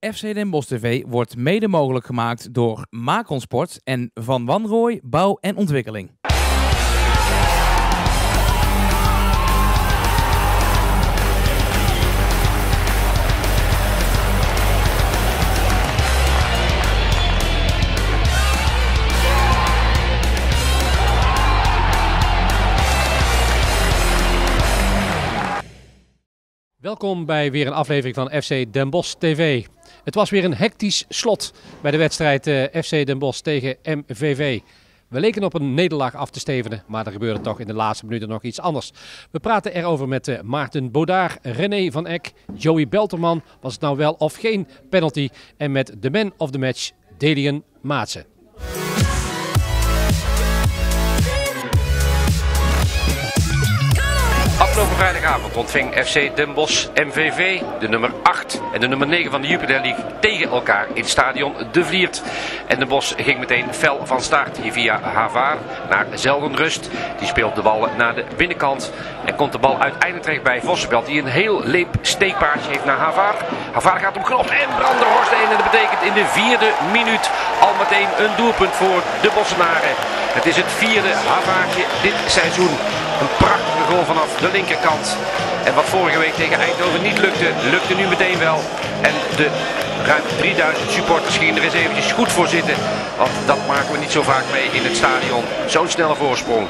FC Den Bosch TV wordt mede mogelijk gemaakt door Macon Sport en Van Wanrooy Bouw en Ontwikkeling. Welkom bij weer een aflevering van FC Den Bosch TV. Het was weer een hectisch slot bij de wedstrijd eh, FC Den Bosch tegen MVV. We leken op een nederlaag af te stevenen, maar er gebeurde toch in de laatste minuten nog iets anders. We praten erover met eh, Maarten Bodaar, René van Eck, Joey Belterman. Was het nou wel of geen penalty? En met de man of the match, Delian Maatsen. Vrijdagavond ontving FC Den Bosch MVV, de nummer 8 en de nummer 9 van de Jupiler League, tegen elkaar in stadion De Vliert. En Den Bosch ging meteen fel van start hier via Havaar naar Zeldenrust. Die speelt de bal naar de binnenkant en komt de bal uiteindelijk terecht bij Vossenbelt, die een heel leep steekpaardje heeft naar Havaar. Havaar gaat hem knop en Branderhorst 1 en dat betekent in de vierde minuut al meteen een doelpunt voor de Bossenaren. Het is het vierde Havaartje dit seizoen. Een prachtige goal vanaf de linkerkant. En wat vorige week tegen Eindhoven niet lukte, lukte nu meteen wel. En de ruim 3000 supporters gingen er eens eventjes goed voor zitten. Want dat maken we niet zo vaak mee in het stadion. Zo'n snelle voorsprong.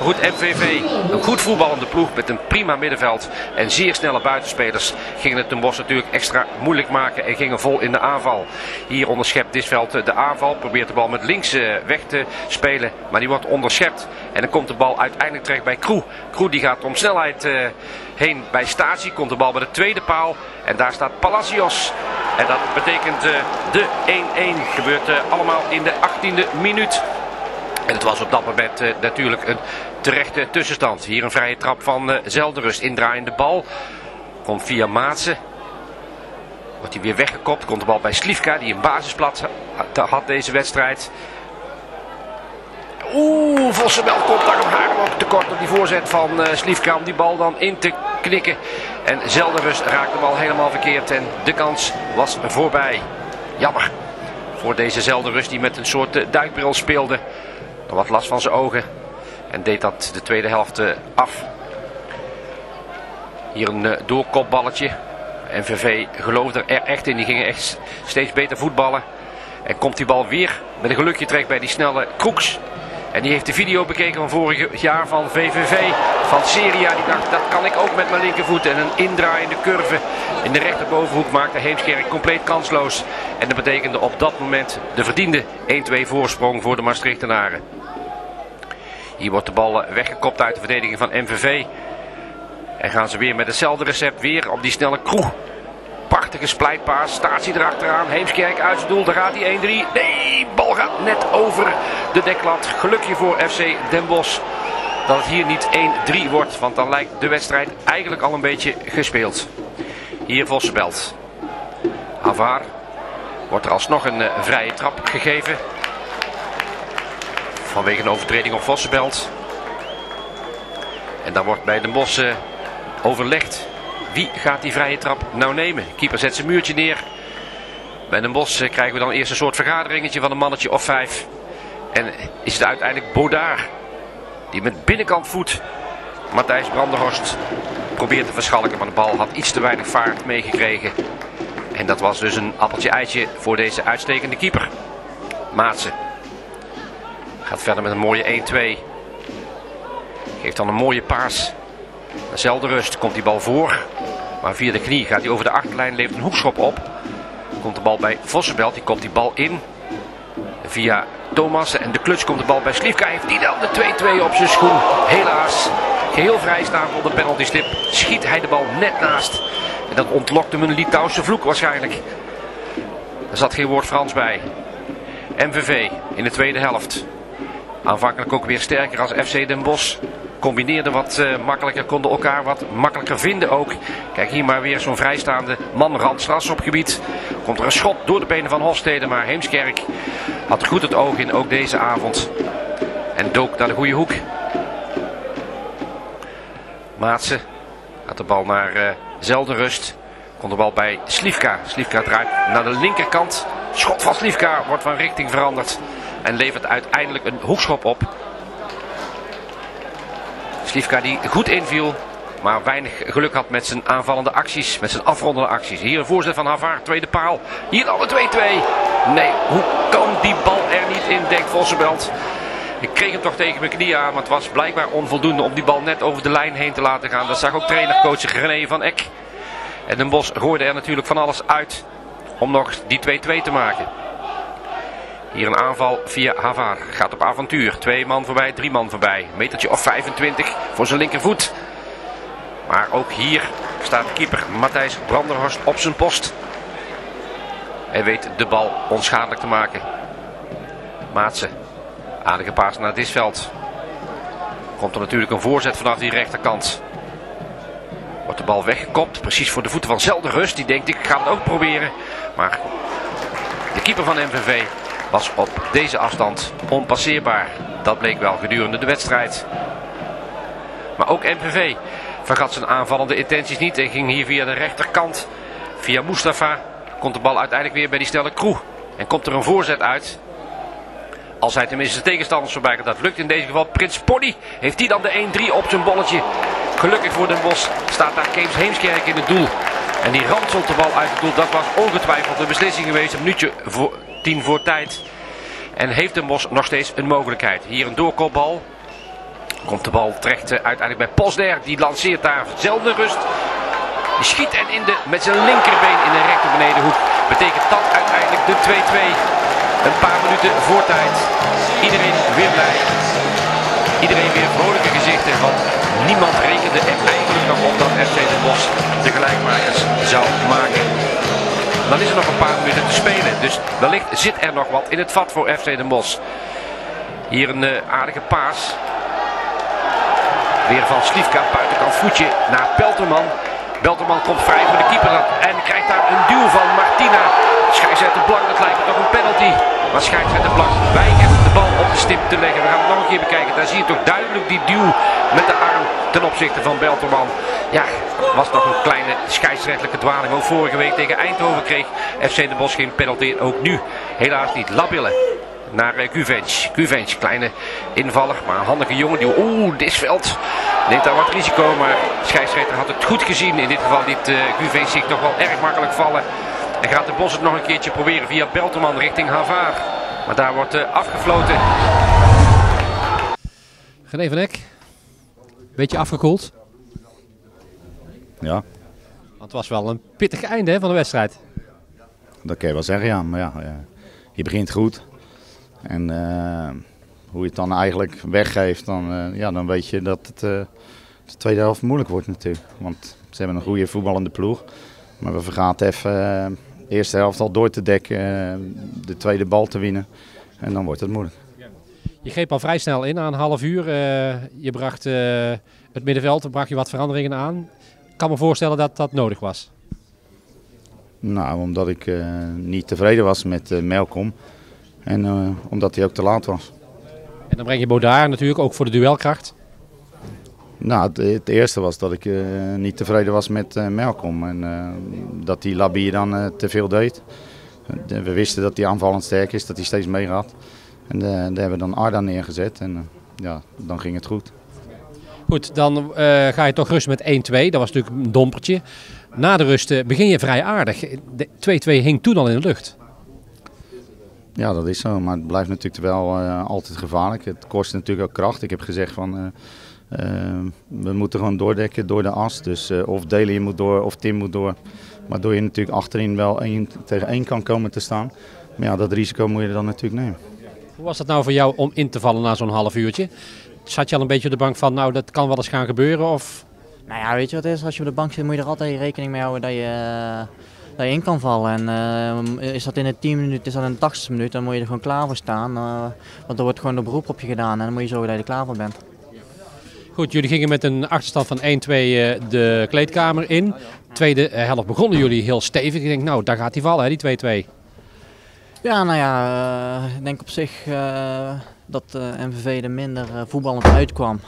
Goed, MVV, een goed voetballende ploeg met een prima middenveld en zeer snelle buitenspelers, gingen het Den Bosch natuurlijk extra moeilijk maken en gingen vol in de aanval. Hier onderschept Disveld de aanval, probeert de bal met links eh, weg te spelen, maar die wordt onderschept. En dan komt de bal uiteindelijk terecht bij Kroe. Kroe die gaat om snelheid uh, heen bij Stasi, komt de bal bij de tweede paal en daar staat Palacios. En dat betekent uh, de 1-1. Gebeurt uh, allemaal in de 18e minuut. En het was op dat moment uh, natuurlijk een terechte tussenstand. Hier een vrije trap van Zelderust. Indraaiende bal. Komt via Maatsen. Wordt hij weer weggekopt. Komt de bal bij Slivka die een basisplaats had deze wedstrijd. Oeh, Vossenbelt komt daar haar ook tekort op die voorzet van Slivka om die bal dan in te knikken. En Zelderust raakt de bal helemaal verkeerd en de kans was voorbij. Jammer voor deze Zelderust die met een soort uh, duikbril speelde. Nog wat last van zijn ogen. En deed dat de tweede helft uh, af. Hier een uh, doorkopballetje. NVV geloofde er echt in. Die gingen echt steeds beter voetballen. En komt die bal weer met een gelukje terecht bij die snelle Kroeks. En die heeft de video bekeken van vorig jaar van VVV. Van Seria. Die dacht dat kan ik ook met mijn linkervoet. En een indraaiende curve in de rechterbovenhoek maakte Heemskerk compleet kansloos. En dat betekende op dat moment de verdiende 1-2 voorsprong voor de Maastrichtenaren. Hier wordt de bal weggekopt uit de verdediging van MVV. En gaan ze weer met hetzelfde recept weer op die snelle kroeg. Prachtige splijtpaas. Staat hij erachteraan. Heemskerk uit zijn doel. Daar gaat hij 1-3. Nee, bal gaat net over de deklat. Gelukje voor FC Den Bosch dat het hier niet 1-3 wordt. Want dan lijkt de wedstrijd eigenlijk al een beetje gespeeld. Hier Vossenbelt. Havaar. Wordt er alsnog een uh, vrije trap gegeven. Vanwege een overtreding op Vossenbelt. En dan wordt bij Den Bosch uh, overlegd. Wie gaat die vrije trap nou nemen? Keeper zet zijn muurtje neer. Bij Den Bosch uh, krijgen we dan eerst een soort vergaderingetje van een mannetje of vijf. En is het uiteindelijk Bodaar. Die met binnenkant voet Matthijs Branderhorst probeert te verschalken. Maar de bal had iets te weinig vaart meegekregen. En dat was dus een appeltje-eitje voor deze uitstekende keeper. Maatsen. Gaat verder met een mooie 1-2. Geeft dan een mooie paas. Dezelfde rust komt die bal voor. Maar via de knie gaat hij over de achterlijn. Levert een hoekschop op. Komt de bal bij Vossenbelt. Die komt die bal in. Via Thomas. En de kluts komt de bal bij Slivka. Heeft die dan de 2-2 op zijn schoen. Helaas. Geheel vrij staan op de penalty stip. Schiet hij de bal net naast. En dat ontlokt hem een Litouwse vloek waarschijnlijk. Er zat geen woord Frans bij. MVV in de tweede helft. Aanvankelijk ook weer sterker als FC Den Bosch. Combineerde wat uh, makkelijker, konden elkaar wat makkelijker vinden ook. Kijk hier maar weer zo'n vrijstaande man randstras op gebied. Komt er een schot door de benen van Hofstede, maar Heemskerk had goed het oog in ook deze avond. En dook naar de goede hoek. Maatsen had de bal naar uh, Zeldenrust. Komt de bal bij Slivka. Slivka draait naar de linkerkant. Schot van Slivka wordt van richting veranderd. En levert uiteindelijk een hoekschop op. Slivka die goed inviel. Maar weinig geluk had met zijn aanvallende acties. Met zijn afrondende acties. Hier een voorzet van Havard. Tweede paal. Hier alle 2-2. Nee, hoe kan die bal er niet in, denkt Vossenbelt. Ik kreeg hem toch tegen mijn knie aan. Maar het was blijkbaar onvoldoende om die bal net over de lijn heen te laten gaan. Dat zag ook trainercoach René van Eck. En Den Bos gooide er natuurlijk van alles uit om nog die 2-2 te maken. Hier een aanval via Havard. Gaat op avontuur. Twee man voorbij, drie man voorbij. Metertje of 25 voor zijn linkervoet. Maar ook hier staat keeper Matthijs Branderhorst op zijn post. Hij weet de bal onschadelijk te maken. Maatse. Aardige paas naar Disveld. Komt er natuurlijk een voorzet vanaf die rechterkant. Wordt de bal weggekopt. Precies voor de voeten van Zelderust. Die denkt ik ga het ook proberen. Maar de keeper van MVV was op deze afstand onpasseerbaar. Dat bleek wel gedurende de wedstrijd. Maar ook MVV vergat zijn aanvallende intenties niet en ging hier via de rechterkant. Via Mustafa komt de bal uiteindelijk weer bij die snelle Kroe. En komt er een voorzet uit. Als hij tenminste tegenstanders voorbij gaat, dat lukt in deze geval. Prins Pony heeft hij dan de 1-3 op zijn bolletje. Gelukkig voor Den Bos staat daar Kees Heemskerk in het doel. En die ranselt de bal uit het doel. Dat was ongetwijfeld de beslissing geweest. Een minuutje voor, tien voor tijd. En heeft Den Bos nog steeds een mogelijkheid. Hier een doorkopbal. Komt de bal terecht eh, uiteindelijk bij Posner. Die lanceert daar zelfde rust. Die schiet en in de, met zijn linkerbeen in de rechter benedenhoek. Betekent dat uiteindelijk de 2-2. Een paar minuten voor tijd. Iedereen weer blij. Iedereen weer vrolijke gezichten. Want niemand rekende er eigenlijk nog op dat FC Den Bosch de gelijkmakers zou maken. Dan is er nog een paar minuten te spelen. Dus wellicht zit er nog wat in het vat voor FC Den Bosch. Hier een uh, aardige paas. Weer van Slivka, buitenkant voetje naar Pelterman. Belterman komt vrij voor de keeper en krijgt daar een duw van Martina. Scheidsrechter Blank, dat lijkt toch een penalty. Maar scheidsrechter Blank weigert de bal op de stip te leggen. We gaan het nog een keer bekijken. Daar zie je toch duidelijk die duw met de arm ten opzichte van Belterman. Ja, was nog een kleine scheidsrechtelijke dwaling. Ook vorige week tegen Eindhoven kreeg FC de Bos geen penalty. Ook nu helaas niet. Labille naar uh, kleine invaller, maar een handige jongen. Die, oeh, Disveld neemt daar wat risico, maar scheidsrechter had het goed gezien. In dit geval liet uh, zich toch wel erg makkelijk vallen. En gaat de Bos het nog een keertje proberen via Belterman richting Havard. Maar daar wordt uh, afgefloten. Van Eck, beetje afgekoeld. Ja. Want het was wel een pittig einde hè, van de wedstrijd. Dat kan je wel zeggen, ja. Maar ja, je begint goed. En uh, hoe je het dan eigenlijk weggeeft, dan, uh, ja, dan weet je dat het uh, de tweede helft moeilijk wordt natuurlijk. Want ze hebben een goede voetballende ploeg. Maar we vergaten even de eerste helft al door te dekken, de tweede bal te winnen. En dan wordt het moeilijk. Je greep al vrij snel in, na een half uur. je bracht het middenveld, bracht je wat veranderingen aan. Ik kan me voorstellen dat dat nodig was. Nou, omdat ik niet tevreden was met Melkom. En omdat hij ook te laat was. En dan breng je Bodaar natuurlijk ook voor de duelkracht. Nou, het, het eerste was dat ik uh, niet tevreden was met uh, Melkom. En dat die Labier dan te veel deed. we wisten dat hij aanvallend sterk is, dat hij steeds meegaat. En daar hebben we dan Arda neergezet en ja, dan ging het goed. Goed, dan ga je toch rust met 1-2. Dat was natuurlijk een dompertje. Na de rust begin je vrij aardig. 2-2 hing toen al in de lucht. Ja, dat is zo. Maar het blijft natuurlijk wel uh, altijd gevaarlijk. Het kost natuurlijk ook kracht. Ik heb gezegd van... Uh, uh, we moeten gewoon doordekken door de as. Dus of Deli moet door of Tim moet door. Waardoor je natuurlijk achterin wel één tegen één kan komen te staan. Maar ja, dat risico moet je dan natuurlijk nemen. Hoe was het nou voor jou om in te vallen na zo'n half uurtje? Zat je al een beetje op de bank van, nou dat kan wel eens gaan gebeuren? Of... Nou ja, weet je wat het is? Als je op de bank zit moet je er altijd rekening mee houden dat je dat je in kan vallen. En uh, is dat in de 10 minuten, is dat in de 80 minuut, dan moet je er gewoon klaar voor staan. Uh, want er wordt gewoon een beroep op je gedaan en dan moet je zorgen dat je er klaar voor bent. Goed, jullie gingen met een achterstand van 1-2 de kleedkamer in. Tweede helft begonnen jullie heel stevig. Ik denk, nou, daar gaat hij vallen, hè, die 2-2. Ja, nou ja, uh, ik denk op zich dat MVV er minder voetballend uitkwam.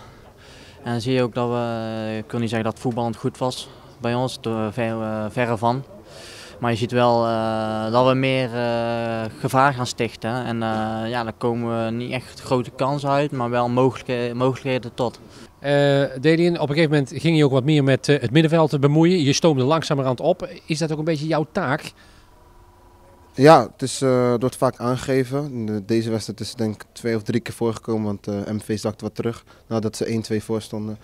En dan zie je ook dat we, ik wil niet zeggen dat voetballend goed was bij ons, ver, verre van. Maar je ziet wel dat we meer gevaar gaan stichten. En ja, daar komen niet echt grote kansen uit, maar wel mogelijke, mogelijkheden tot. Delien, op een gegeven moment ging je ook wat meer met het middenveld bemoeien. Je stoomde langzamerhand op. Is dat ook een beetje jouw taak? Ja, het is uh, door het vaak aangegeven. Deze wedstrijd is denk ik twee of drie keer voorgekomen, want uh, MV zakte wat terug nadat ze 1-2 voor stonden.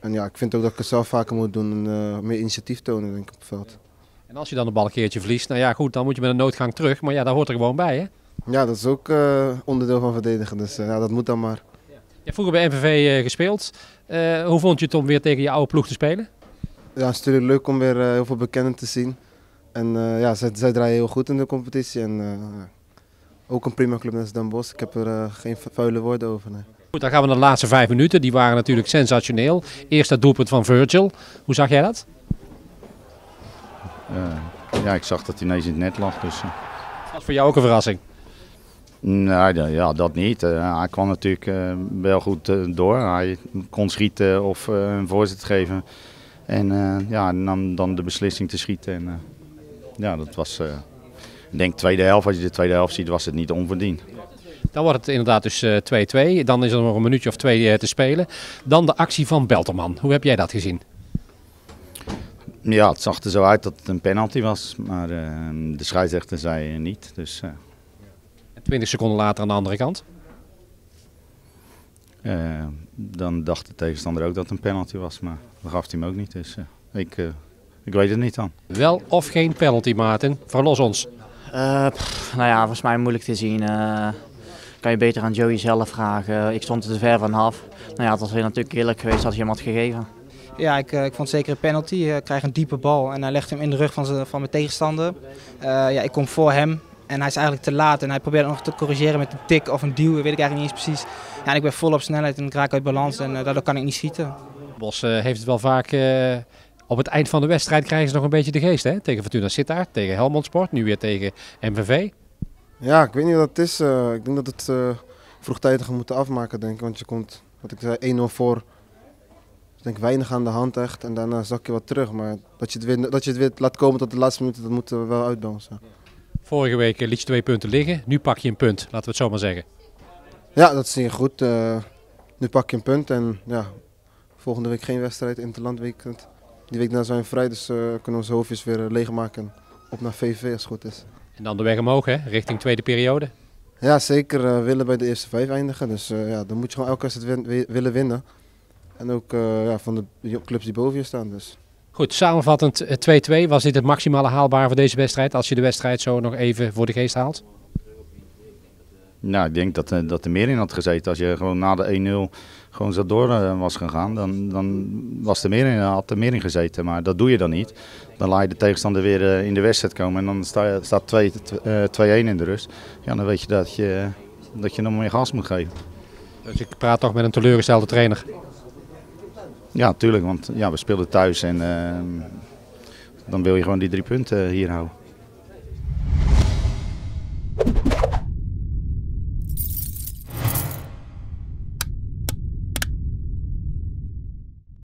En ja, ik vind ook dat ik het zelf vaker moet doen en uh, meer initiatief tonen denk ik, op het veld. En als je dan de bal een keertje verliest, nou ja goed, dan moet je met een noodgang terug. Maar ja, daar hoort er gewoon bij hè? Ja, dat is ook onderdeel van verdedigen, dus ja, dat moet dan maar. Je hebt vroeger bij MVV gespeeld. hoe vond je het om weer tegen je oude ploeg te spelen? Ja, het is natuurlijk leuk om weer heel veel bekenden te zien. En uh, ja, zij, zij, draaien heel goed in de competitie. En uh, ook een prima club als Den Bosch. Ik heb er uh, geen vuile woorden over. Nee. Goed, dan gaan we naar de laatste vijf minuten. Die waren natuurlijk sensationeel. Eerst dat doelpunt van Virgil. Hoe zag jij dat? ja, ik zag dat hij ineens in het net lag. Dus, Dat was voor jou ook een verrassing? Nee, ja, dat niet. hij kwam natuurlijk wel goed door. Hij kon schieten of een voorzet geven. En ja, dan, dan de beslissing te schieten. En, ja, dat was, uh, ik denk tweede helft, als je de tweede helft ziet, was het niet onverdiend. Dan wordt het inderdaad dus 2-2. Uh, dan is er nog een minuutje of twee uh, te spelen. Dan de actie van Belterman. Hoe heb jij dat gezien? Ja, het zag er zo uit dat het een penalty was. Maar de scheidsrechter zei niet. Dus, 20 seconden later aan de andere kant? dan dacht de tegenstander ook dat het een penalty was. Maar dan gaf hij hem ook niet. Dus ik ik weet het niet dan. Wel of geen penalty, Maarten? Verlos ons. Uh, nou ja, volgens mij moeilijk te zien. Uh, kan je beter aan Joey zelf vragen. Ik stond er te ver vanaf. Nou ja, het was natuurlijk eerlijk geweest als je hem had gegeven. Ja, ik, ik vond zeker een penalty. Ik krijg een diepe bal en hij legt hem in de rug van, van mijn tegenstander. Uh, ja, ik kom voor hem en hij is eigenlijk te laat. En hij probeert nog te corrigeren met een tik of een duw, weet ik eigenlijk niet eens precies. Ja, en ik ben vol op snelheid en ik raak uit balans en daardoor kan ik niet schieten. Bos heeft het wel vaak op het eind van de wedstrijd krijgen ze nog een beetje de geest. Hè? Tegen Fortuna Sittard, tegen Helmond Sport, nu weer tegen MVV. Ja, ik weet niet wat het is. Uh, ik denk dat het uh, vroegtijdig moeten afmaken, denk ik. Want je komt, wat ik zei, 1-0 voor. Ik denk weinig aan de hand echt. En daarna zak je wat terug. Maar dat je het weer, dat je het weer laat komen tot de laatste minuten, dat moeten we wel uitbalansen. Vorige week liet je twee punten liggen. Nu pak je een punt, laten we het zo maar zeggen. Ja, dat zie je goed. Uh, nu pak je een punt. En ja, volgende week geen wedstrijd, Interlandweekend. Die week na zijn we vrij, dus uh, kunnen we onze hoofdjes weer uh, leegmaken. Op naar VV als het goed is. En dan de weg omhoog, hè? richting tweede periode? Ja, zeker. Uh, willen bij de eerste vijf eindigen. Dus ja, dan moet je gewoon elke wedstrijd win willen winnen. En ook ja, van de clubs die boven je staan. Dus. Goed, samenvattend 2-2. Was dit het maximale haalbaar voor deze wedstrijd? Als je de wedstrijd zo nog even voor de geest haalt? Nou, ik denk dat, dat er meer in had gezeten. Als je gewoon na de 1-0 gewoon zo door uh, was gegaan, dan, dan was er meer in, had er meer in gezeten. Maar dat doe je dan niet. Dan laat je de tegenstander weer in de wedstrijd komen en dan sta, staat 2-1 uh, in de rust. Ja, dan weet je dat je, dat je nog meer gas moet geven. Dus ik praat toch met een teleurgestelde trainer? Ja, natuurlijk, want ja, we speelden thuis en dan wil je gewoon die drie punten hier houden.